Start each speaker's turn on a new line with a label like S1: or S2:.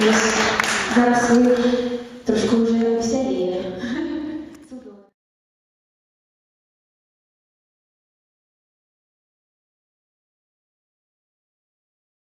S1: jest zaraz troszkę użyję.